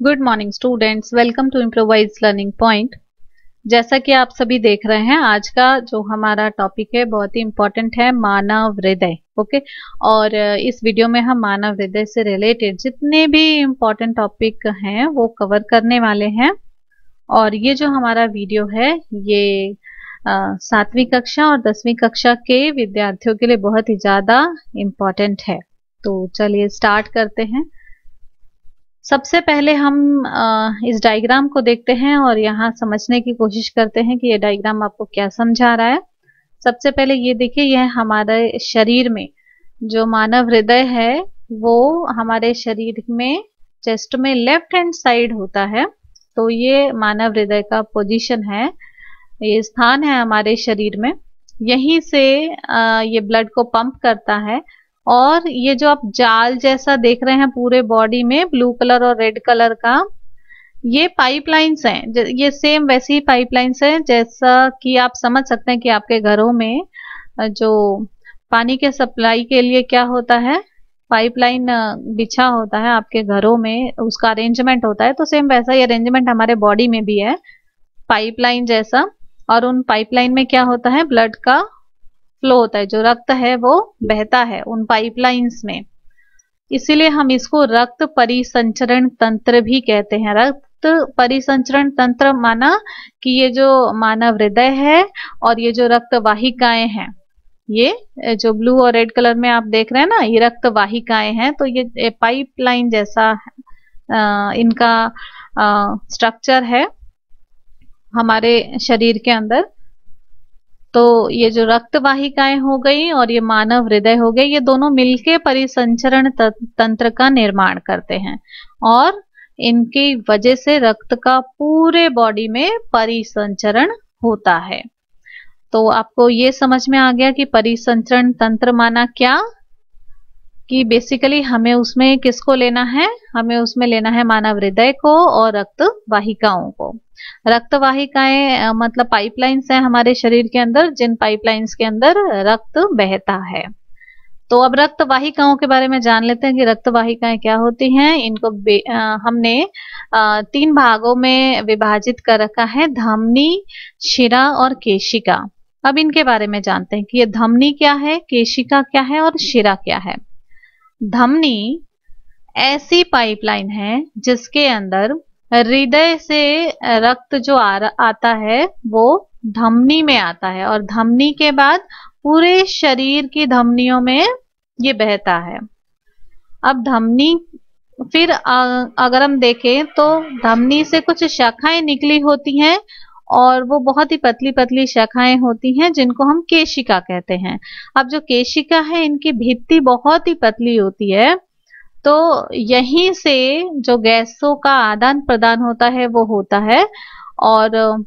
Good morning students welcome to improvise learning point जैसा कि आप सभी देख रहे हैं, आज का जो हमारा टॉपिक है, बहुत ही इम्पोर्टेंट है, मानव हृदय ओके और इस वीडियो में हम मानव हृदय से रिलेटेड जितने भी इम्पोर्टेंट टॉपिक हैं, वो कवर करने वाले हैं। और ये जो हमारा वीडियो है, ये सातवीं कक्षा और दसवीं कक्षा के विद्यार्थियों के लिए बहुत ही ज़्यादा इम्पोर्टेंट है। तो चलिए स्टार्ट करते हैं। सबसे पहले हम इस डायग्राम को देखते हैं और यहाँ समझने की कोशिश करते हैं कि ये डायग्राम आपको क्या समझा रहा है। सबसे पहले ये देखिए, यह हमारे शरीर में जो मानव हृदय है, वो हमारे शरीर में चेस्ट में लेफ़्ट हैंड साइड होता है। तो ये मानव हृदय का पोजीशन है, ये स्थान है हमारे शरीर में। यहीं से ये ब्लड को पंप करता है। और ये जो आप जाल जैसा देख रहे हैं पूरे बॉडी में ब्लू कलर और रेड कलर का, ये पाइपलाइंस हैं। ये सेम वैसी ही पाइपलाइंस हैं जैसा कि आप समझ सकते हैं कि आपके घरों में जो पानी के सप्लाई के लिए क्या होता है पाइपलाइन बिछा होता है आपके घरों में, उसका अरेंजमेंट होता है तो सेम वैसा ही अरेंजमेंट हमारे बॉडी में भी है पाइपलाइन जैसा। और उन पाइपलाइन में क्या होता है ब्लड का फ्लो होता है जो रक्त है वो बहता है उन पाइपलाइंस में। इसीलिए हम इसको रक्त परिसंचरण तंत्र भी कहते हैं। रक्त परिसंचरण तंत्र माना कि ये जो मानव हृदय है और ये जो रक्त वाहिकाएँ हैं ये जो ब्लू और रेड कलर में आप देख रहे हैं ना ये रक्त वाहिकाएँ हैं तो ये पाइपलाइन जैसा आ, इनका स्ट्रक्चर है हमारे शरीर के अंदर। तो ये जो रक्त वाहिकाएँ हो गई और ये मानव हृदय हो गए ये दोनों मिलके परिसंचरण तंत्र का निर्माण करते हैं। और इनकी वजह से रक्त का पूरे बॉडी में परिसंचरण होता है। तो आपको ये समझ में आ गया कि परिसंचरण तंत्र माना क्या? कि बेसिकली हमें उसमें किसको लेना है? हमें उसमें लेना है मानव हृदय को और रक्त वाहिकाओं को। रक्त वाहिकाएँ मतलब पाइपलाइंस हैं हमारे शरीर के अंदर जिन पाइपलाइंस के अंदर रक्त बहता है। तो अब रक्त वाहिकाओं के बारे में जान लेते हैं कि रक्त वाहिकाएँ क्या होती हैं। इनको आ, हमने आ, तीन भागों में विभाजित कर रखा है धमनी शिरा और केशिका। अब इनके बारे में जानते हैं कि ये धमनी क्या है केशिका क्या है और शिरा क्या है। धमनी ऐसी पाइपलाइन है जिसके अंदर हृदय से रक्त जो आ, आता है वो धमनी में आता है और धमनी के बाद पूरे शरीर की धमनियों में ये बहता है। अब धमनी फिर अगर हम देखें तो धमनी से कुछ शाखाएँ निकली होती हैं और वो बहुत ही पतली पतली शाखाएँ होती हैं, जिनको हम केशिका कहते हैं। अब जो केशिका है, इनकी भित्ति बहुत ही पतली होती है तो यहीं से जो गैसों का आदान प्रदान होता है, वो होता है। और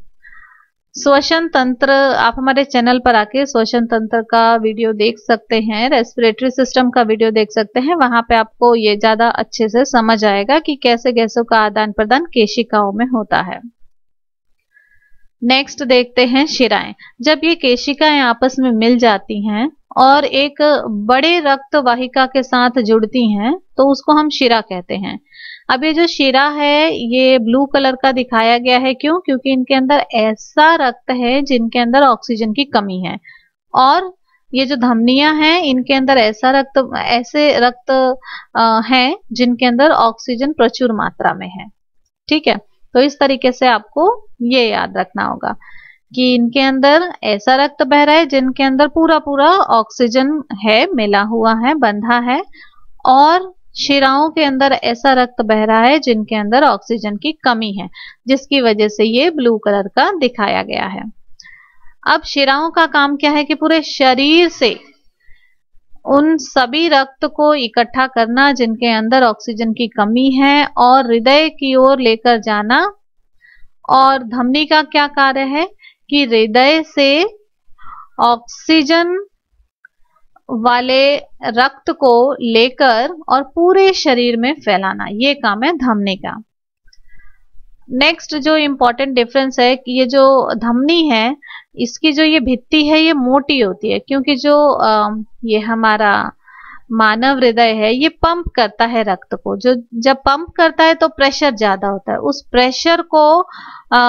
श्वसन तंत्र, आप हमारे चैनल पर आके श्वसन तंत्र का वीडियो देख सकते हैं, रेस्पिरेटरी सिस्टम का वीडियो देख सकते हैं, वहाँ पे आपको ये ज़्यादा अच्छे से समझ आएगा कि कैसे गैसों का आदान प्रदान केशिकाओं में होता है। नेक्स्ट देखते हैं शिराएँ। जब ये केशिकाएँ आपस में मिल जाती हैं और एक बड़े रक्त वाहिका के साथ जुड़ती हैं तो उसको हम शिरा कहते हैं। अब ये जो शिरा है, ये ब्लू कलर का दिखाया गया है। क्यों? क्योंकि इनके अंदर ऐसा रक्त है जिनके अंदर ऑक्सीजन की कमी है। और ये जो धमनियाँ हैं, इनके अंदर ऐसा रक्त, ऐसे रक्त हैं जिनके अंदर ऑक्सीजन प्रचुर मात्रा में है। ठीक है? तो इस तरीके से आपको ये याद रखना होगा कि इनके अंदर ऐसा रक्त बह रहा है जिनके अंदर पूरा पूरा ऑक्सीजन है, मिला हुआ है, बंधा है और शिराओं के अंदर ऐसा रक्त बह रहा है जिनके अंदर ऑक्सीजन की कमी है, जिसकी वजह से ये ब्लू कलर का दिखाया गया है। अब शिराओं का काम क्या है कि पूरे शरीर से उन सभी रक्त को इकट्ठा करना जिनके अंदर ऑक्सीजन की कमी है और हृदय की ओर लेकर जाना। और धमनी का क्या कार्य है? कि हृदय से ऑक्सीजन वाले रक्त को लेकर और पूरे शरीर में फैलाना। ये काम है धमनी का। नेक्स्ट जो इंपॉर्टेंट डिफरेंस है कि ये जो धमनी है, इसकी जो ये भित्ति है, ये मोटी होती है, क्योंकि जो ये हमारा मानव हृदय है, ये पंप करता है रक्त को। जो, जब पंप करता है तो प्रेशर ज़्यादा होता है। उस प्रेशर को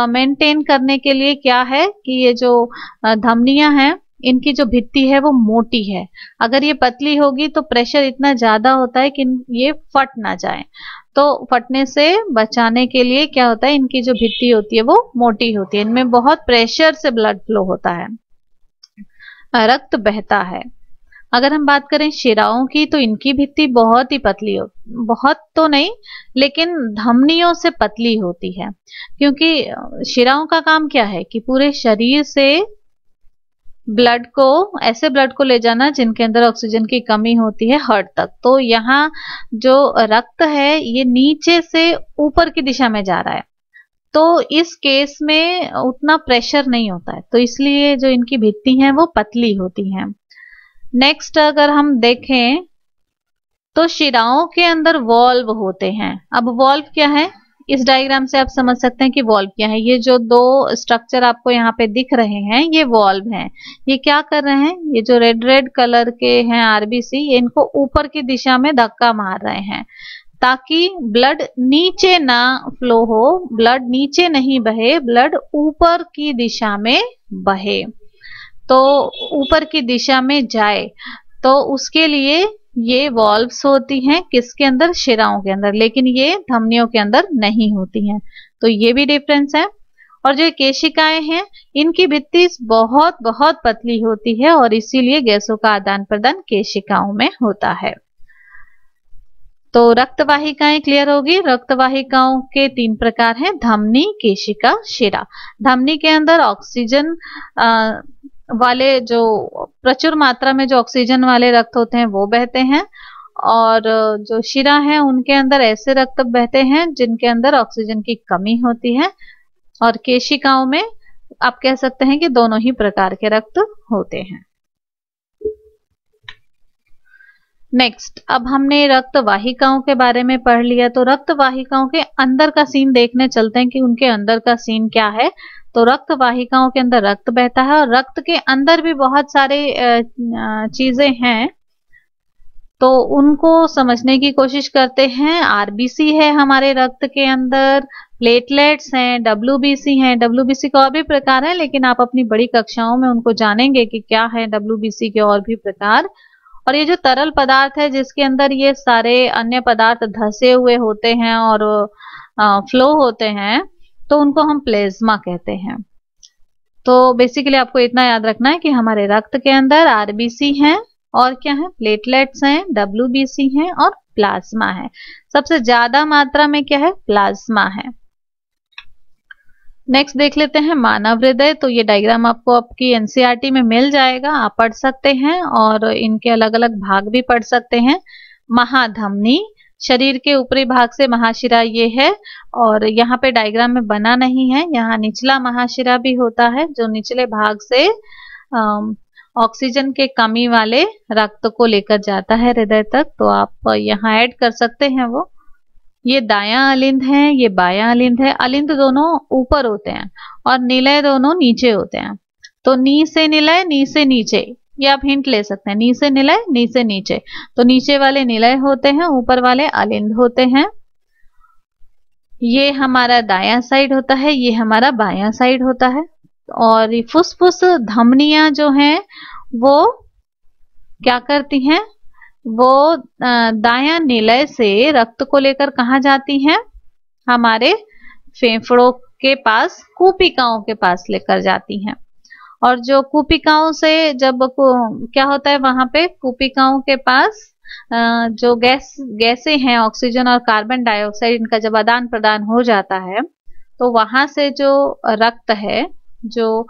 मेंटेन करने के लिए क्या है कि ये जो धमनियाँ हैं, इनकी जो भित्ति है वो मोटी है। अगर ये पतली होगी तो प्रेशर इतना ज़्यादा होता है कि ये फट ना जाए। तो फटने से बचाने के लिए क्या होता है? इनकी जो भित्ति होती है, वो मोटी होती है। इनमें बहुत प्रेशर से ब्लड फ्लो होता है। रक्त बहता है। अगर हम बात करें शिराओं की तो इनकी भित्ति बहुत ही पतली हो, बहुत तो नहीं, लेकिन धमनियों से पतली होती है। क्योंकि शिराओं का काम क्या है? कि पूरे शरीर से ब्लड को, ऐसे ब्लड को ले जाना जिनके अंदर ऑक्सीजन की कमी होती है हार्ट तक। तो यहाँ जो रक्त है, ये नीचे से ऊपर की दिशा में जा रहा है। तो इस केस में उतना प्रेशर नहीं होता है। तो इसलिए जो इनकी भित्ति हैं, वो पतली होती हैं। नेक्स्ट अगर हम देखें तो शिराओं के अंदर वॉल्व होते हैं। अब वॉल्व क्या है? इस डायग्राम से आप समझ सकते हैं कि वॉल्व क्या है। ये जो दो स्ट्रक्चर आपको यहाँ पे दिख रहे हैं, ये वॉल्व हैं। ये क्या कर रहे हैं? ये जो रेड रेड कलर के हैं आरबीसी ये इनको ऊपर की दिशा में धक्का मार रहे हैं। ताकि ब्लड नीचे ना फ्लो हो ब्लड नीचे नहीं बहे ब्लड ऊपर की दिशा में बहे। तो ऊपर की दिशा में जाए तो उसके लिए ये वॉल्व्स होती हैं किसके अंदर? शिराओं के अंदर। लेकिन ये धमनियों के अंदर नहीं होती हैं। तो ये भी डिफरेंस है। और जो केशिकाएँ हैं, इनकी भित्ति बहुत बहुत पतली होती है और इसीलिए गैसों का आदान प्रदान केशिकाओं में होता है। तो रक्तवाहिकाएँ क्लियर होगी। रक्तवाहिकाओं के तीन प्रकार हैं, धमनी, केशिका, शिरा। धमनी के अंदर ऑक्सीजन वाले जो प्रचुर मात्रा में जो ऑक्सीजन वाले रक्त होते हैं, वो बहते हैं। और जो शिरा है, उनके अंदर ऐसे रक्त बहते हैं, जिनके अंदर ऑक्सीजन की कमी होती है। और केशिकाओं में आप कह सकते हैं कि दोनों ही प्रकार के रक्त होते हैं। नेक्स्ट अब हमने रक्त वाहिकाओं के बारे में पढ़ लिया। तो रक्त वाहिकाओं के अंदर का सीन देखने चलते हैं कि उनके अंदर का सीन क्या है। तो रक्त वाहिकाओं के अंदर रक्त बहता है और रक्त के अंदर भी बहुत सारे चीज़ें हैं। तो उनको समझने की कोशिश करते हैं। आरबीसी है हमारे रक्त के अंदर प्लेटलेट्स हैं डब्ल्यूबीसी हैं। डब्ल्यूबीसी का और भी प्रकार है, लेकिन आप अपनी बड़ी कक्षाओं में उनको जानेंगे कि क्या है डब्ल्यूबीसी के और भी प्रकार। और ये जो तरल पदार्थ है, जिसके अंदर ये सारे अन्य पदार्थ धसे हुए होते हैं और फ्लो होते हैं तो उनको हम प्लेज्मा कहते हैं। तो बेसिकली आपको इतना याद रखना है कि हमारे रक्त के अंदर आरबीसी हैं और क्या है? प्लेटलेट्स हैं डब्ल्यूबीसी हैं और प्लाज्मा है। सबसे ज़्यादा मात्रा में क्या है? प्लाज्मा है। नेक्स्ट देख लेते हैं मानव हृदय। तो ये डायग्राम आपको आपकी एनसीईआरटी में मिल जाएगा। आप पढ़ सकते हैं और इनके अलग अलग भाग भी पढ़ सकते हैं। महाधमनी शरीर के ऊपरी भाग से महाशिरा ये है, और यहाँ पे डायग्राम में बना नहीं है, यहाँ निचला महाशिरा भी होता है, जो निचले भाग से ऑक्सीजन के कमी वाले रक्त को लेकर जाता है हृदय तक तो आप यहाँ ऐड कर सकते हैं वो। ये दाया अलिंद है, ये बाया अलिंद है, अलिंद दोनों ऊपर होते हैं, और निलय दोनों नीचे होते हैं। तो नी से निलय, नी से नीचे ये आप हिंट ले सकते हैं। नीचे निलय, नीचे नीचे। तो नीचे वाले निलय होते हैं, ऊपर वाले अलिंद होते हैं। ये हमारा दाया साइड होता है, ये हमारा बाया साइड होता है। और फुसफुस धमनियाँ जो हैं, वो क्या करती हैं? वो दाया निलय से रक्त को लेकर कहा जाती हैं? हमारे फेफड़ों के पास, कूपिकाओं के पास लेकर जाती हैं। और जो कुपिकाओं से जब क्या होता है वहाँ पे? कुपिकाओं के पास जो गैस, गैसें हैं, ऑक्सीजन और कार्बन डाइऑक्साइड, इनका जब आदान प्रदान हो जाता है तो वहाँ से जो रक्त है, जो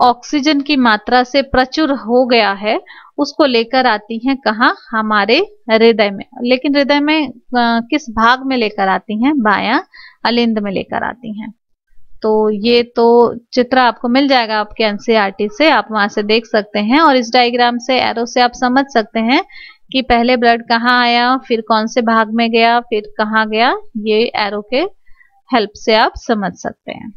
ऑक्सीजन की मात्रा से प्रचुर हो गया है, उसको लेकर आती हैं कहा? हमारे हृदय में। लेकिन हृदय में किस भाग में लेकर आती हैं? बाया, अलिंद में लेकर आती हैं। तो ये तो चित्र आपको मिल जाएगा आपके एनसीईआरटी से, आप वहाँ से देख सकते हैं और इस डायग्राम से एरो से आप समझ सकते हैं कि पहले ब्लड कहाँ आया, फिर कौन से भाग में गया, फिर कहाँ गया, ये एरो के हेल्प से आप समझ सकते हैं।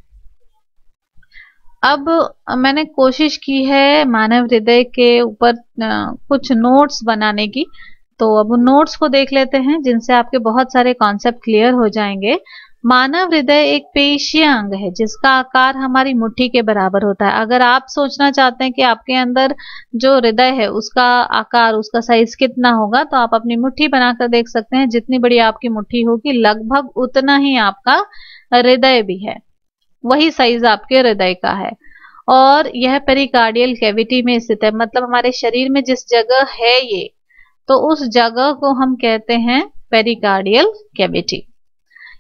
अब मैंने कोशिश की है मानव हृदय के ऊपर कुछ नोट्स बनाने की। तो अब उन नोट्स को देख लेते हैं जिनसे आपके बहुत सारे कॉन्सेप्ट क्लियर हो जाएँगे। मानव हृदय एक पेशीय अंग है, जिसका आकार हमारी मुट्ठी के बराबर होता है। अगर आप सोचना चाहते हैं कि आपके अंदर जो हृदय है, उसका आकार, उसका साइज़ कितना होगा तो आप अपनी मुट्ठी बनाकर देख सकते हैं, जितनी बड़ी आपकी मुट्ठी होगी, लगभग उतना ही आपका हृदय भी है। वही साइज़ आपके हृदय का है। और यह पेरिकार्डियल कैविटी में स्थित है। मतलब हमारे शरीर में जिस जगह है ये तो उस जगह को हम कहते हैं पेरिकार्डियल कैविटी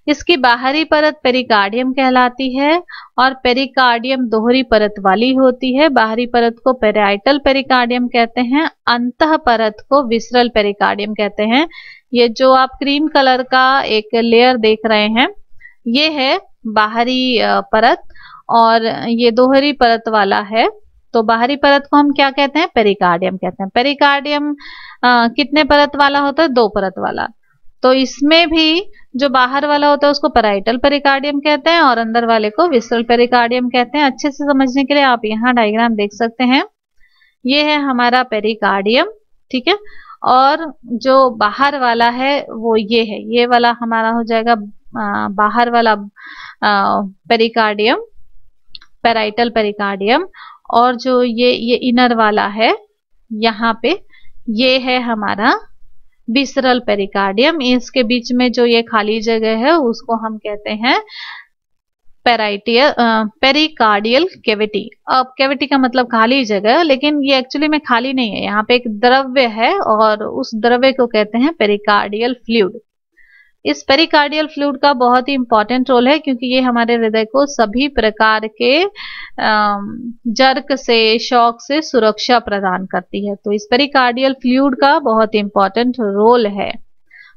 इसकी बाहरी परत पेरिकार्डियम कहलाती है और पेरिकार्डियम दोहरी परत वाली होती है। बाहरी परत को पेराइटल पेरिकार्डियम कहते हैं, अंत परत को विसरल पेरिकार्डियम कहते हैं। ये जो आप क्रीम कलर का एक लेयर देख रहे हैं, ये है बाहरी परत और ये दोहरी परत वाला है। तो बाहरी परत को हम क्या कहते हैं? पेरिकार्डियम कहते हैं। पेरिकार्डियम कितने परत वाला होता है? दो परत वाला। तो इसमें भी जो बाहर वाला होता है उसको पेराइटल पेरिकार्डियम कहते हैं और अंदर वाले को विसरल पेरिकार्डियम कहते हैं। अच्छे से समझने के लिए आप यहाँ डायग्राम देख सकते हैं। ये है हमारा पेरिकार्डियम ठीक है? और जो बाहर वाला है, वो ये है। ये वाला हमारा हो जाएगा बाहर वाला पेरिकार्डियम पेराइटल पेरिकार्डियम और जो ये ये इनर वाला है, यहाँ पे, ये है हमारा बिसरल पेरिकार्डियम इसके बीच में जो ये खाली जगह है, उसको हम कहते हैं पेराइटियल पेरिकार्डियल कैविटी अब कैविटी का मतलब खाली जगह, लेकिन ये एक्चुअली में खाली नहीं है। यहाँ पे एक द्रव्य है और उस द्रव्य को कहते हैं पेरिकार्डियल फ्लूड इस पेरिकार्डियल फ्लूड का बहुत ही इंपॉर्टेंट रोल है, क्योंकि ये हमारे हृदय को सभी प्रकार के जर्क से, शॉक से सुरक्षा प्रदान करती है। तो इस पेरिकार्डियल फ्लूड का बहुत इंपॉर्टेंट रोल है,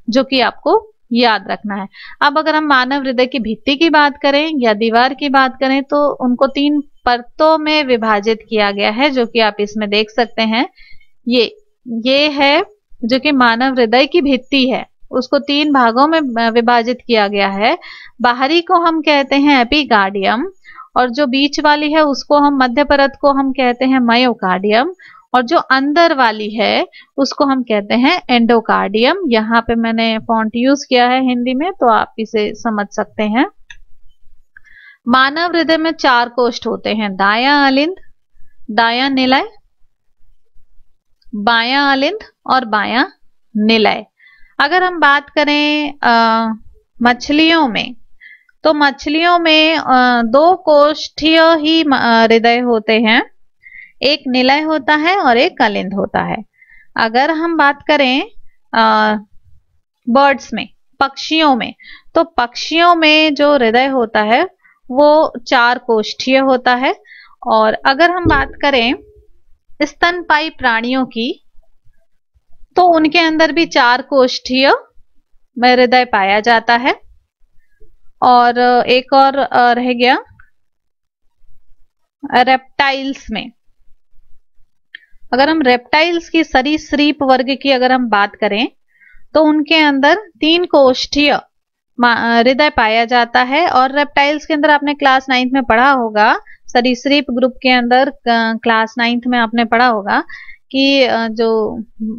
जो कि आपको याद रखना है। अब अगर हम मानव हृदय की भित्ति की बात करें या दीवार की बात करें तो उनको तीन परतों में विभाजित किया गया है, जो कि आप इसमें देख सकते हैं। ये ये है जो कि मानव हृदय की भित्ति है। उसको तीन भागों में विभाजित किया गया है। बाहरी को हम कहते हैं एपिकार्डियम और जो बीच वाली है उसको हम मध्य परत को हम कहते हैं मायोकार्डियम, और जो अंदर वाली है उसको हम कहते हैं एंडोकार्डियम। यहाँ पे मैंने फॉन्ट यूज़ किया है हिंदी में तो आप इसे समझ सकते हैं। मानव हृदय में चार कोष्ठ होते हैं, दाया अलिंद, दाया निलय, बाया अलिंद और बाया निलय। अगर हम बात करें मछलियों में तो मछलियों में आ, दो कोष्ठीय ही हृदय होते हैं। एक निलय होता है और एक कलिंद होता है। अगर हम बात करें बर्ड्स में पक्षियों में तो पक्षियों में जो हृदय होता है वो चार कोष्ठीय होता है। और अगर हम बात करें स्तनपाई प्राणियों की तो उनके अंदर भी चार कोष्ठीय हृदय पाया जाता है। और एक और रह गया रेप्टाइल्स में। अगर हम रेप्टाइल्स की सरीसृप वर्ग की अगर हम बात करें तो उनके अंदर तीन कोष्ठीय हृदय पाया जाता है। और रेप्टाइल्स के अंदर आपने क्लास नाइन्थ में पढ़ा होगा, सरीसृप ग्रुप के अंदर क्लास नाइन्थ में आपने पढ़ा होगा कि जो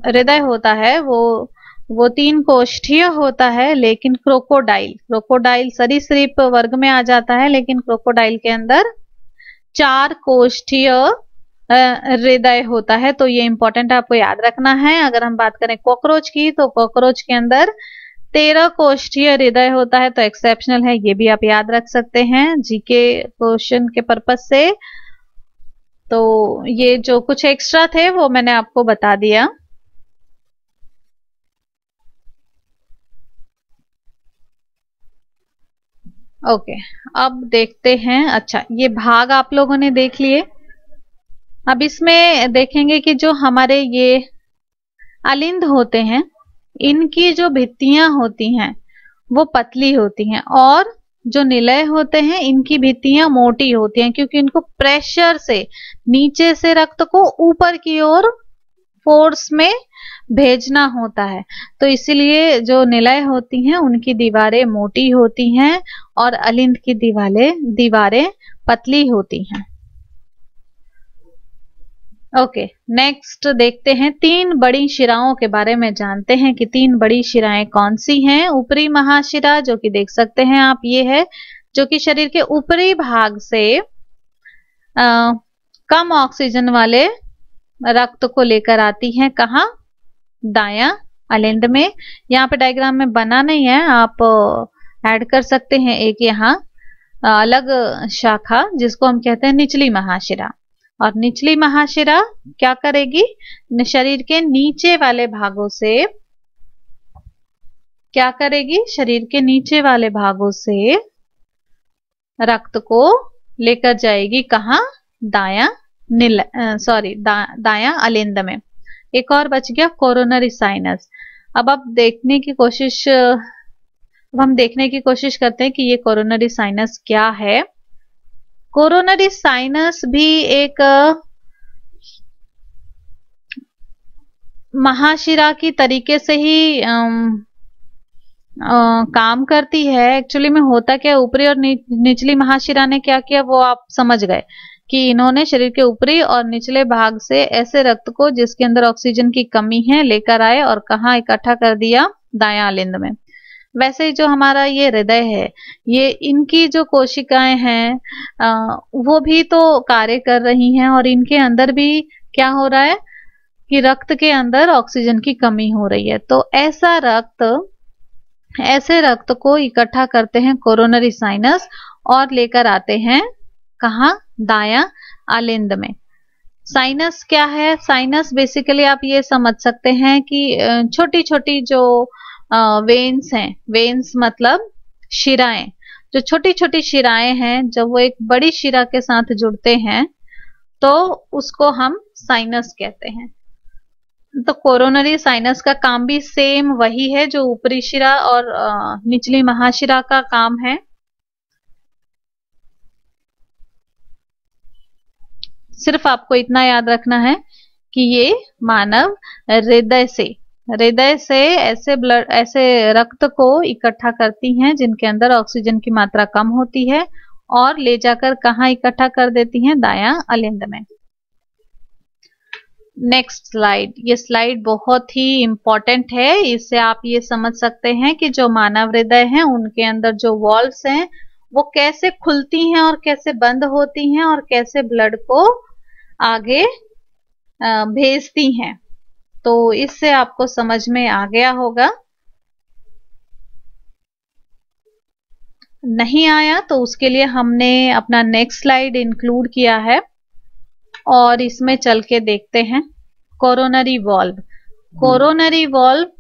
हृदय होता है, वो वो तीन कोष्ठीय होता है, लेकिन क्रोकोडाइल क्रोकोडाइल सरीसृप वर्ग में आ जाता है, लेकिन क्रोकोडाइल के अंदर चार कोष्ठीय हृदय होता है तो ये इंपॉर्टेंट आपको याद रखना है। अगर हम बात करें कॉकरोच की तो कॉकरोच के अंदर तेरह कोष्ठीय हृदय होता है तो एक्सेप्शनल है, ये भी आप याद रख सकते हैं। जीके क्वेश्चन के पर्पज से तो ये जो कुछ एक्स्ट्रा थे, वो मैंने आपको बता दिया। ओके अब देखते हैं। अच्छा ये भाग आप लोगों ने देख लिए। अब इसमें देखेंगे कि जो हमारे ये अलिंद होते हैं, इनकी जो भित्तियाँ होती हैं, वो पतली होती हैं और जो निलय होते हैं, इनकी भित्तियाँ मोटी होती हैं, क्योंकि इनको प्रेशर से, नीचे से रक्त को ऊपर की ओर फोर्स में भेजना होता है। तो इसीलिए जो निलय होती हैं, उनकी दीवारें मोटी होती हैं और अलिंद की दीवारें दीवारें पतली होती हैं। ओके नेक्स्ट देखते हैं तीन बड़ी शिराओं के बारे में जानते हैं कि तीन बड़ी शिराएँ कौन सी हैं। ऊपरी महाशिरा जो कि देख सकते हैं आप ये है जो कि शरीर के ऊपरी भाग से आ, कम ऑक्सीजन वाले रक्त को लेकर आती है। कहा? दाया अलिंद में। यहाँ पे डायग्राम में बना नहीं है आप ऐड कर सकते हैं एक यहाँ अलग शाखा जिसको हम कहते हैं निचली महाशिरा। और निचली महाशिरा क्या करेगी? शरीर के नीचे वाले भागों से क्या करेगी? शरीर के नीचे वाले भागों से रक्त को लेकर जाएगी कहा? दाया नील सॉरी दा, दाया अलिंद में। एक और बच गया कोरोनरी साइनस अब आप देखने की कोशिश अब हम देखने की कोशिश करते हैं कि ये कोरोनरी साइनस क्या है। कोरोनरी साइनस भी एक महाशिरा की तरीके से ही आ, आ, काम करती है। एक्चुअली में होता क्या ऊपरी और नी, निचली महाशिरा ने क्या किया वो आप समझ गए कि इन्होंने शरीर के ऊपरी और निचले भाग से ऐसे रक्त को जिसके अंदर ऑक्सीजन की कमी है लेकर आए और कहा इकट्ठा कर दिया दाया लिंद में। वैसे जो हमारा ये हृदय है, ये इनकी जो कोशिकाएँ हैं वो भी तो कार्य कर रही हैं और इनके अंदर भी क्या हो रहा है कि रक्त के अंदर ऑक्सीजन की कमी हो रही है। तो ऐसा रक्त, ऐसे रक्त को इकट्ठा करते हैं कोरोनरी साइनस और लेकर आते हैं कहा? दाया आलिंद में। साइनस क्या है? साइनस बेसिकली आप ये समझ सकते हैं कि छोटी छोटी जो वेन्स हैं। वेन्स मतलब शिराएँ। जो छोटी छोटी शिराएँ हैं, जब वो एक बड़ी शिरा के साथ जुड़ते हैं तो उसको हम साइनस कहते हैं। तो कोरोनरी साइनस का काम भी सेम वही है, जो ऊपरी शिरा और निचली महाशिरा का काम है। सिर्फ़ आपको इतना याद रखना है कि ये मानव हृदय से हृदय से ऐसे ब्लड, ऐसे रक्त को इकट्ठा करती हैं, जिनके अंदर ऑक्सीजन की मात्रा कम होती है, और ले जाकर कहा इकट्ठा कर देती हैं? दाया अलिंद में। नेक्स्ट स्लाइड ये स्लाइड बहुत ही इंपॉर्टेंट है। इससे आप ये समझ सकते हैं कि जो मानव हृदय है, उनके अंदर जो वॉल्व्स हैं, वो कैसे खुलती हैं और कैसे बंद होती हैं और कैसे ब्लड को आगे भेजती हैं। तो इससे आपको समझ में आ गया होगा। नहीं आया तो उसके लिए हमने अपना नेक्स्ट स्लाइड इंक्लूड किया है और इसमें चल के देखते हैं। कोरोनरी वॉल्व कोरोनरी वॉल्व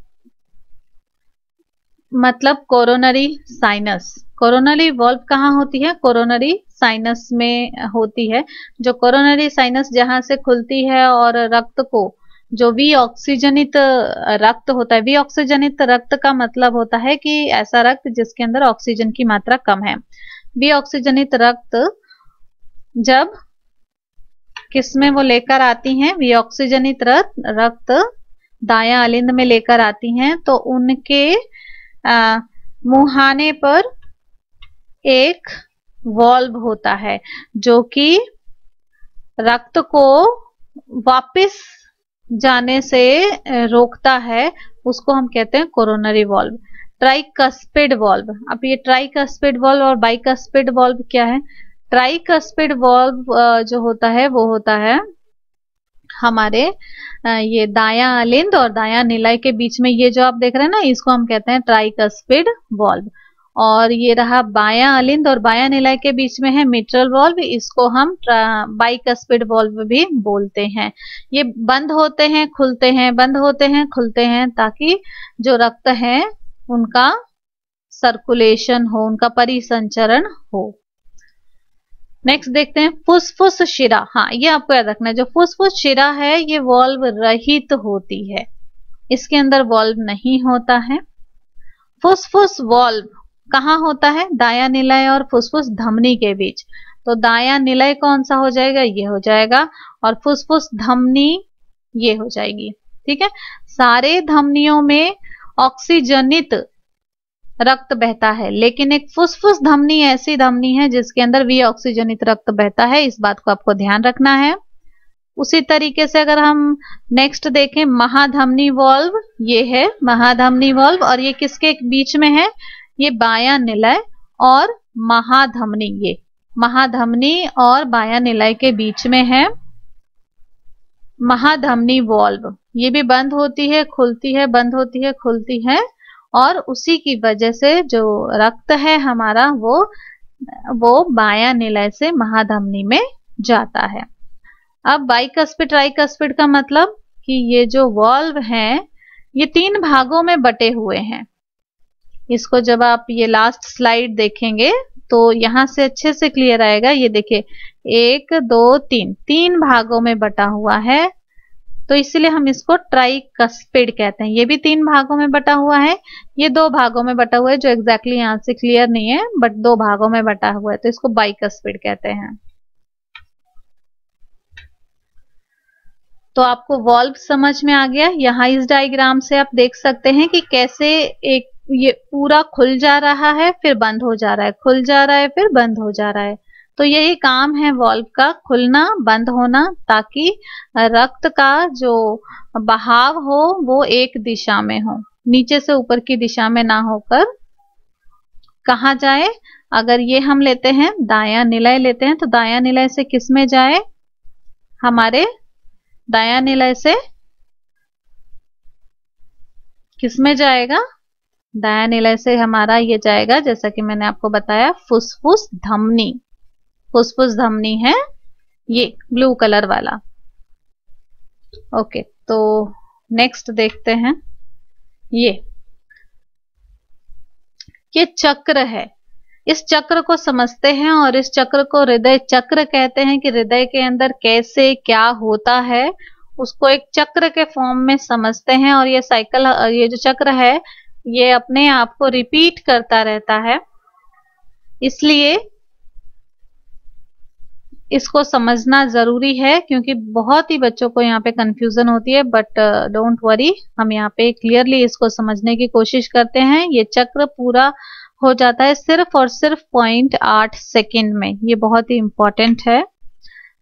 मतलब कोरोनरी साइनस कोरोनरी वॉल्व कहाँ होती है? कोरोनरी साइनस में होती है। जो कोरोनरी साइनस जहाँ से खुलती है और रक्त को जो वी ऑक्सीजनित रक्त होता है वी ऑक्सीजनित रक्त का मतलब होता है कि ऐसा रक्त जिसके अंदर ऑक्सीजन की मात्रा कम है। वी ऑक्सीजनित रक्त जब किसमें वो लेकर आती हैं वी ऑक्सीजनित रक्त दाया अलिंद में लेकर आती हैं तो उनके मुहाने पर एक वॉल्व होता है, जो कि रक्त को वापस जाने से रोकता है, उसको हम कहते हैं कोरोनरी वॉल्व ट्राइकस्पिड वॉल्व अब ये ट्राइकस्पिड वॉल्व और बाइकस्पिड वॉल्व क्या है? ट्राइकस्पिड वॉल्व जो होता है, वो होता है हमारे ये दाया अलिंद और दाया निलय के बीच में ये जो आप देख रहे हैं ना, इसको हम कहते हैं ट्राइकस्पिड वॉल्व और ये रहा बाया अलिंद और बाया निलय के बीच में है मिट्रल वॉल्व इसको हम बाइकस्पिड वॉल्व भी बोलते हैं। ये बंद होते हैं, खुलते हैं, बंद होते हैं, खुलते हैं, ताकि जो रक्त है, उनका सर्कुलेशन हो, उनका परिसंचरण हो। नेक्स्ट देखते हैं, फुसफुस शिरा। हाँ ये आपको याद रखना है, जो फुसफुस शिरा है, ये वॉल्व रहित होती है। इसके अंदर वॉल्व नहीं होता है। फुसफुस वॉल्व कहाँ होता है? दाया निलय और फुसफुस धमनी के बीच। तो दाया निलय कौन सा हो जाएगा? ये हो जाएगा। और फुसफुस धमनी, ये हो जाएगी। ठीक है? सारे धमनियों में ऑक्सीजनित रक्त बहता है। लेकिन एक फुसफुस धमनी ऐसी धमनी है जिसके अंदर वी ऑक्सीजनित रक्त बहता है। इस बात को आपको ध्यान रखना है। उसी तरीके से अगर हम नेक्स्ट देखें, महाधमनी वॉल्व, ये है महाधमनी वॉल्व। और ये किसके बीच में है? ये बाया निलय और महाधमनी, ये महाधमनी और बाया निलय के बीच में है। महाधमनी वॉल्व, ये भी बंद होती है, खुलती है, बंद होती है, खुलती है और उसी की वजह से जो रक्त है हमारा वो वो बाया निलय से महाधमनी में जाता है। अब बाइकस्पिड, ट्राइकस्पिड का मतलब कि ये जो वॉल्व हैं, ये तीन भागों में बटे हुए हैं। इसको जब आप ये लास्ट स्लाइड देखेंगे तो यहाँ से अच्छे से क्लियर आएगा। ये देखिए, एक, दो, तीन। तीन भागों में बटा हुआ है। तो इसलिए हम इसको ट्राइकस्पिड कहते हैं। ये भी तीन भागों में बटा हुआ है। ये दो भागों में बटा हुआ है, जो एग्जैक्टली exactly यहाँ से क्लियर नहीं है बट दो भागों में बटा हुआ है। तो इसको बाइकस्पिड कहते हैं। तो आपको वॉल्व समझ में आ गया। यहाँ इस डायग्राम से आप देख सकते हैं कि कैसे एक ये पूरा खुल जा रहा है, फिर बंद हो जा रहा है। खुल जा रहा है, फिर बंद हो जा रहा है। तो यही काम है वॉल्व का, खुलना, बंद होना, ताकि रक्त का जो बहाव हो, वो एक दिशा में हो। नीचे से ऊपर की दिशा में ना होकर कहा जाए? अगर ये हम लेते हैं, दाया निलय लेते हैं तो दाया निलय से किसमें जाए? हमारे दाया निलय से किसमें जाएगा? दाया निलय से हमारा ये जाएगा, जैसा कि मैंने आपको बताया, फुसफुस धमनी। फुसफुस धमनी है ये ब्लू कलर वाला। ओके तो नेक्स्ट देखते हैं। ये ये चक्र है। इस चक्र को समझते हैं और इस चक्र को हृदय चक्र कहते हैं कि हृदय के अंदर कैसे क्या होता है, उसको एक चक्र के फॉर्म में समझते हैं और ये साइकिल ये जो चक्र है ये अपने आप को रिपीट करता रहता है। इसलिए इसको समझना ज़रूरी है, क्योंकि बहुत ही बच्चों को यहाँ पे कंफ्यूजन होती है बट डोंट वरी हम यहाँ पे क्लियरली इसको समझने की कोशिश करते हैं। ये चक्र पूरा हो जाता है सिर्फ़ और सिर्फ़ पॉइंट आठ सेकेंड में। ये बहुत ही इंपॉर्टेंट है।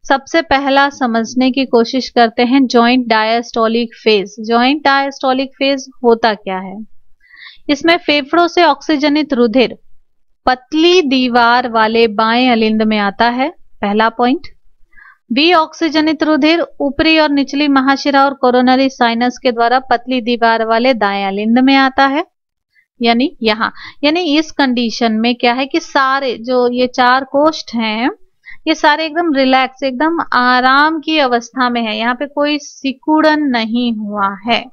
सबसे पहला समझने की कोशिश करते हैं joint diastolic phase joint diastolic phase होता क्या है? इसमें फेफड़ों से ऑक्सीजनित रुधिर, पतली दीवार वाले बाएँ अलिंद में आता है, पहला पॉइंट बी ऑक्सीजनित रुधिर, ऊपरी और निचली महाशिरा और कोरोनरी साइनस के द्वारा पतली दीवार वाले दाएँ अलिंद में आता है, यानी यहाँ. यानी इस कंडीशन में क्या है कि सारे जो ये चार कोष्ठ हैं, ये सारे एकदम रिलैक्स एकदम आराम की अवस्था में है. यहाँ पे कोई सिकुड़न नहीं हुआ है.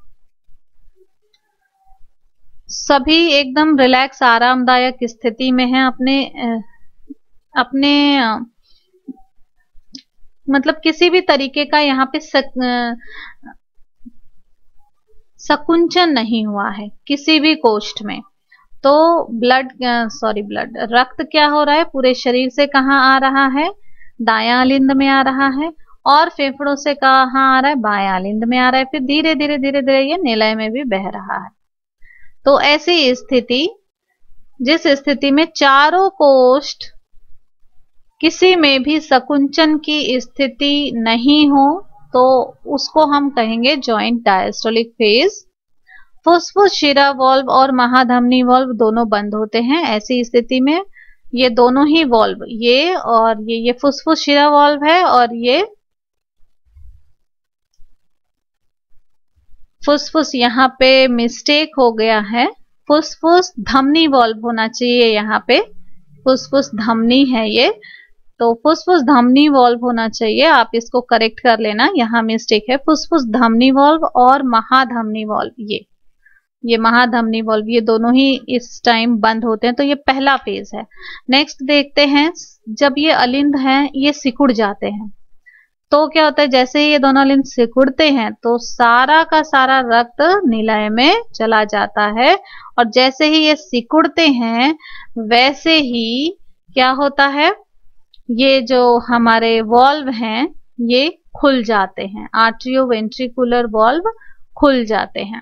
सभी एकदम रिलैक्स आरामदायक स्थिति में है अपने अपने मतलब किसी भी तरीके का यहाँ पे सक, सकुंचन नहीं हुआ है किसी भी कोष्ठ में। तो ब्लड सॉरी ब्लड रक्त क्या हो रहा है? पूरे शरीर से कहा आ रहा है? दाया लिंद में आ रहा है और फेफड़ों से कहा आ रहा है? बाया लिंद में आ रहा है। फिर धीरे धीरे धीरे धीरे ये निलय में भी बह रहा है। तो ऐसी स्थिति, जिस स्थिति में चारों कोष्ठ किसी में भी सकुंचन की स्थिति नहीं हो तो उसको हम कहेंगे जॉइंट डायस्टोलिक फ़ेज़ फुसफुस शिरा वॉल्व और महाधमनी वॉल्व दोनों बंद होते हैं ऐसी स्थिति में। ये दोनों ही वॉल्व ये और ये ये फुसफुस शिरा वॉल्व है और ये फुसफुस यहाँ पे मिस्टेक हो गया है। फुसफुस धमनी वॉल्व होना चाहिए यहाँ पे। फुसफुस धमनी है ये। तो फुसफुस धमनी वॉल्व होना चाहिए। आप इसको करेक्ट कर लेना। यहाँ मिस्टेक है। फुसफुस धमनी वॉल्व और महाधमनी वॉल्व ये। ये महाधमनी वॉल्व ये दोनों ही इस टाइम बंद होते हैं। तो ये पहला फ़ेज़ है। नेक्स्ट देखते हैं। जब ये अलिंद हैं, ये सिकुड़ जाते हैं। तो क्या होता है, जैसे ही ये दोनों लिंग सिकुड़ते हैं तो सारा का सारा रक्त निलय में चला जाता है। और जैसे ही ये सिकुड़ते हैं, वैसे ही क्या होता है, ये जो हमारे वॉल्व हैं, ये खुल जाते हैं। आर्ट्रियो वेंट्रिकुलर वॉल्व खुल जाते हैं।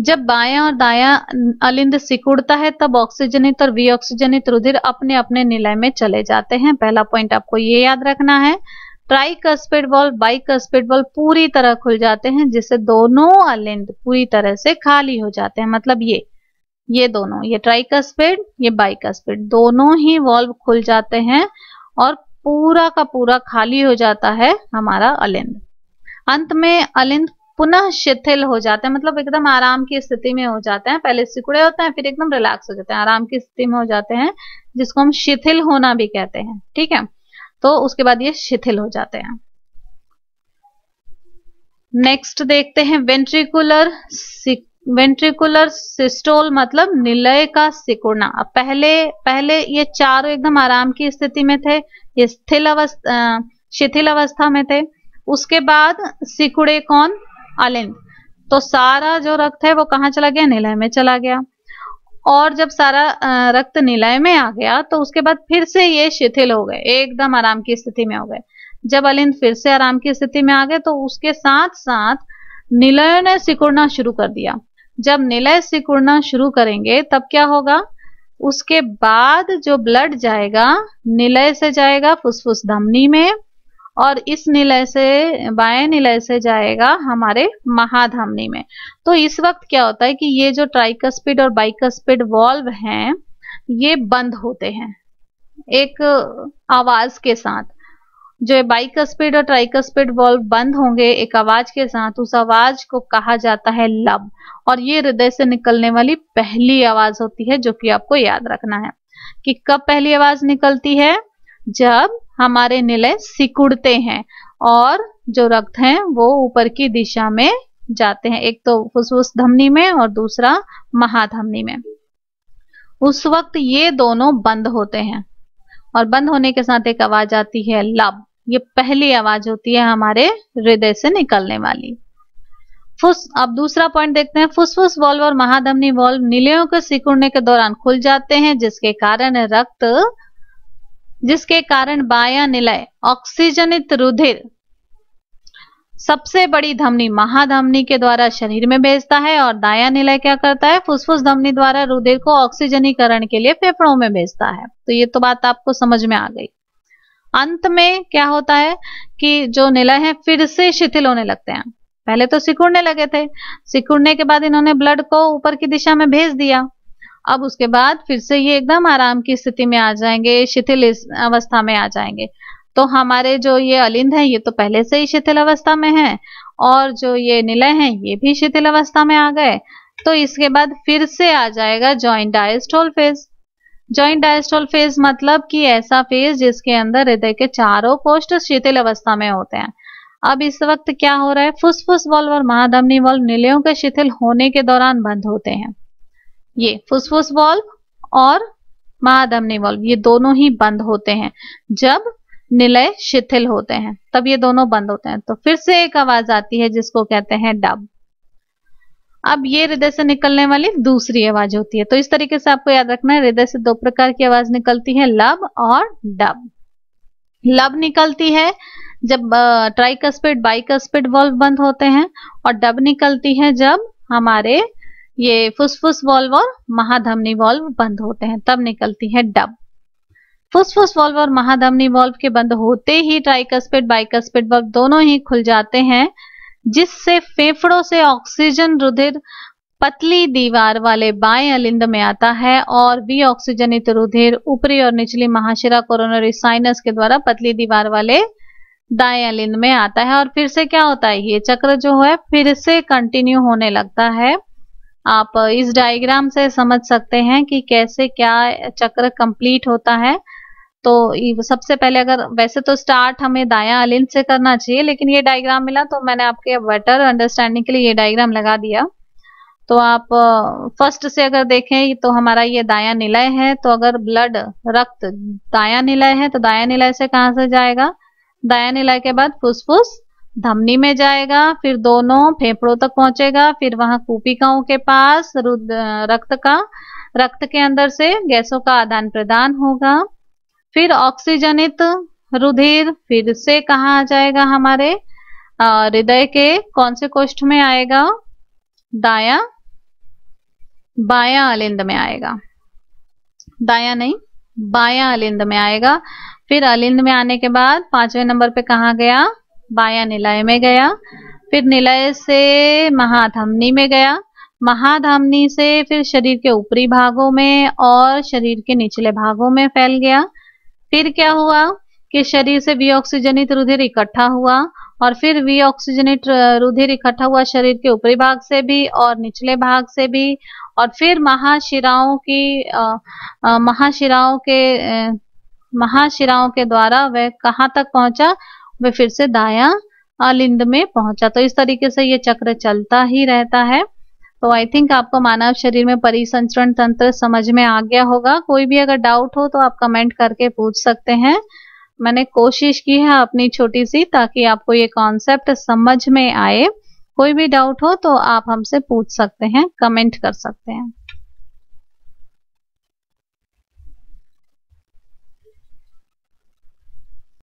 जब बाया और दाया अलिंद सिकुड़ता है, तब ऑक्सीजनित और विऑक्सीजनित रुधिर अपने अपने निलय में चले जाते हैं। पहला पॉइंट आपको ये याद रखना है। ट्राइकस्पिड वॉल्व बाइकस्पिड वॉल्व पूरी तरह खुल जाते हैं, जिससे दोनों अलिंद पूरी तरह से खाली हो जाते हैं। मतलब ये ये दोनों, ये ट्राइकस्पिड ये बाइकस्पिड दोनों ही वॉल्व खुल जाते हैं और पूरा का पूरा खाली हो जाता है हमारा अलिंद। अंत में अलिंद पुनः शिथिल हो जाते हैं मतलब एकदम आराम की स्थिति में हो जाते हैं, पहले सिकुड़े होते हैं, फिर एकदम रिलैक्स हो जाते हैं, आराम की स्थिति में हो जाते हैं, जिसको हम शिथिल होना भी कहते हैं, ठीक है? तो उसके बाद ये शिथिल हो जाते हैं। नेक्स्ट देखते हैं वेंट्रिकुलर वेंट्रिकुलर सिस्टोल मतलब निलय का सिकुड़ना। अब पहले पहले ये चारों एकदम आराम की स्थिति में थे, ये स्थिल अवस्था शिथिल अवस्था में थे। उसके बाद सिकुड़े कौन? अलिंद। तो सारा जो रक्त है वो कहाँ चला गया? निलय में चला गया। और जब सारा रक्त निलय में आ गया तो उसके बाद फिर से ये शिथिल हो गए। एकदम आराम की स्थिति में हो गए। जब अलिंद फिर से आराम की स्थिति में आ गए तो उसके साथ साथ निलय ने सिकुड़ना शुरू कर दिया। जब निलय सिकुड़ना शुरू करेंगे, तब क्या होगा? उसके बाद जो ब्लड जाएगा, निलय से जाएगा फुसफुस धमनी में। और इस निलय से, बाएँ निलय से जाएगा हमारे महाधमनी में। तो इस वक्त क्या होता है कि ये जो ट्राइकस्पिड और बाइकस्पिड वॉल्व हैं, ये बंद होते हैं। एक आवाज़ के साथ। जो बाइकस्पिड और ट्राइकस्पिड वॉल्व बंद होंगे, एक आवाज़ के साथ, उस आवाज़ को कहा जाता है लब। और ये हृदय से निकलने वाली पहली आवाज़ होती है, जो कि आपको याद रखना है कि कब पहली आवाज़ निकलती है? जब हमारे निलय सिकुड़ते हैं और जो रक्त है वो ऊपर की दिशा में जाते हैं। एक तो फुसफुस धमनी में और दूसरा महाधमनी में। उस वक्त ये दोनों बंद होते हैं और बंद होने के साथ एक आवाज़ आती है लब ये पहली आवाज़ होती है हमारे हृदय से निकलने वाली। फुस, अब दूसरा पॉइंट देखते हैं। फुसफुस वॉल्व और महाधमनी वॉल्व निलयों के सिकुड़ने के दौरान खुल जाते हैं, जिसके कारण रक्त जिसके कारण बाया निलय ऑक्सीजनित रुधिर। सबसे बड़ी धमनी महाधमनी के द्वारा शरीर में भेजता है और दाया निलय क्या करता है? फुसफुस धमनी द्वारा रुधिर को ऑक्सीजनीकरण के लिए फेफड़ों में भेजता है। तो ये तो बात आपको समझ में आ गई। अंत में क्या होता है कि जो निलय है, फिर से शिथिल होने लगते हैं। पहले तो सिकुड़ने लगे थे। सिकुड़ने के बाद इन्होंने ब्लड को ऊपर की दिशा में भेज दिया। अब उसके बाद फिर से ये एकदम आराम की स्थिति में आ जाएँगे, शिथिल अवस्था में आ जाएँगे। तो हमारे जो ये अलिंद है, ये तो पहले से ही शिथिल अवस्था में है, और जो ये निलय है, ये भी शिथिल अवस्था में आ गए। तो इसके बाद फिर से आ जाएगा joint diastole phase joint diastole phase मतलब कि ऐसा फ़ेज़ जिसके अंदर हृदय के चारों कोष्ठ शिथिल अवस्था में होते हैं। अब इस वक्त क्या हो रहा है? फुसफुस वॉल्व और महाधमनी वॉल्व निलयों के शिथिल होने के दौरान बंद होते हैं। ये फुसफुस वॉल्व और महाधमनी वॉल्व, ये दोनों ही बंद होते हैं। जब निलय शिथिल होते हैं, तब ये दोनों बंद होते हैं। तो फिर से एक आवाज़ आती है जिसको कहते हैं डब। अब ये हृदय से निकलने वाली दूसरी आवाज़ होती है। तो इस तरीके से आपको याद रखना है, हृदय से दो प्रकार की आवाज़ निकलती है, लब और डब। लब निकलती है जब ट्राइकस्पिड बाइकस्पिड वॉल्व बंद होते हैं, और डब निकलती है जब हमारे ये फुसफुस वॉल्व और महाधमनी वॉल्व बंद होते हैं, तब निकलती है डब। फुसफुस वॉल्व और महाधमनी वॉल्व के बंद होते ही ट्राइकस्पिड बाइकस्पिड वॉल्व दोनों ही खुल जाते हैं, जिससे फेफड़ों से ऑक्सीजन रुधिर पतली दीवार वाले बाएँ अलिंद में आता है और वी ऑक्सीजनित रुधिर ऊपरी और निचली महाशिरा कोरोनरी साइनस के द्वारा पतली दीवार वाले दाएँ अलिंद में आता है। और फिर से क्या होता है? ये चक्र जो है फिर से कंटिन्यू होने लगता है। आप इस डायग्राम से समझ सकते हैं कि कैसे क्या चक्र कंप्लीट होता है। तो सबसे पहले अगर, वैसे तो स्टार्ट हमें दाया अलिंद से करना चाहिए, लेकिन ये डायग्राम मिला तो मैंने आपके बेटर अंडरस्टैंडिंग के लिए ये डायग्राम लगा दिया। तो आप फ़र्स्ट से अगर देखें तो हमारा ये दाया निलय है तो अगर ब्लड रक्त दाया निलय है तो दाया निलय से कहाँ से जाएगा? दाया निलय के बाद फुसफुस धमनी में जाएगा, फिर दोनों फेफड़ों तक पहुंचेगा, फिर वहाँ कूपिकाओं के पास रक्त का, रक्त के अंदर से गैसों का आदान प्रदान होगा। फिर ऑक्सीजनित रुधिर फिर से कहा आ जाएगा हमारे? हृदय के कौन से कोष्ठ में आएगा? दाया, बाया अलिंद में आएगा। दाया नहीं, बाया अलिंद में आएगा। फिर अलिंद में आने के बाद पाँचवें नंबर पे कहा गया? बाया निलय में गया, फिर निलय से महाधमनी में गया। महाधमनी से फिर शरीर के ऊपरी भागों में और शरीर के निचले भागों में फैल गया। फिर क्या हुआ कि शरीर से विऑक्सीजनित रुधिर इकट्ठा हुआ और फिर विऑक्सीजनित रुधिर इकट्ठा हुआ शरीर के ऊपरी भाग से भी और निचले भाग से भी और फिर महाशिराओं की महाशिराओं के महाशिराओं के द्वारा वह कहाँ तक पहुँचा? वह फिर से दाया अलिंद में पहुँचा। तो इस तरीके से ये चक्र चलता ही रहता है। तो आई थिंक आपको मानव शरीर में परिसंचरण तंत्र समझ में आ गया होगा। कोई भी अगर डाउट हो तो आप कमेंट करके पूछ सकते हैं। मैंने कोशिश की है अपनी छोटी सी ताकि आपको ये कॉन्सेप्ट समझ में आए। कोई भी डाउट हो तो आप हमसे पूछ सकते हैं कमेंट कर सकते हैं।